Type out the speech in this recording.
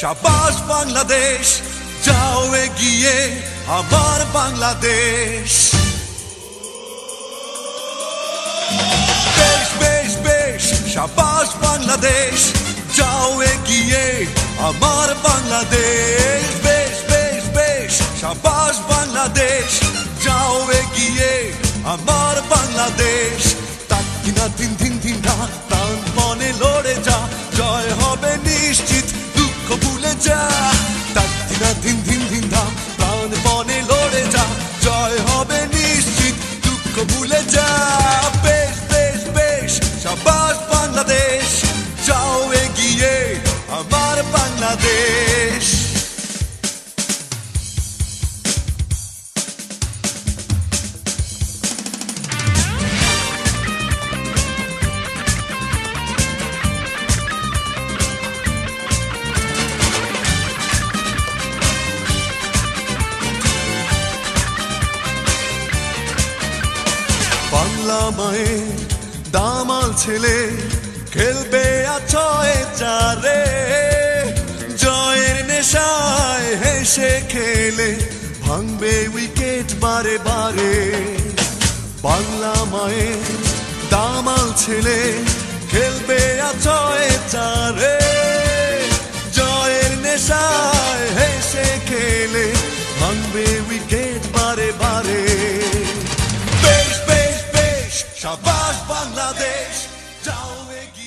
সাবাস বাংলাদেশ, যাও এগিয়ে আমার বাংলাদেশ। বেশ বেশ বেশ, সাবাস বাংলাদেশ, যাও এগিয়ে আমার বাংলাদেশ। বেশ বেশ বেশ, সাবাস বাংলাদেশ, যাও এগিয়ে আমার বাংলাদেশ। তাক দিনা দিন দিন দিন না প্রাণ মনে লড়ে যা, জয় হবে নিশ্চিত। দুঃখ ভুলে যা। তাক দিনা দিন দিন দিন ধাম, প্রাণ পণে লড়ে যা। জয় হবে নিশ্চিত, দুঃখ ভুলে যা। বেশ বেশ বেশ সাবাস বাংলাদেশ। যাও এগিয়ে, আমার বাংলাদেশ। বাংলা মায়ের দামাল ছেলে, খেলবে আছয় চারে। জয়ের নেশায় হেসে খেলে, ভাঙবে উইকেট বারে বারে। বাংলা মায়ের দামাল ছেলে, খেলবে আছয় চারে। জয়ের নেশায় হেসে খেলে, ভাঙবে উইকেট বারে বারে। সাবাস বাংলাদেশ যাও এগিয়ে